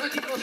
Bueno chicos,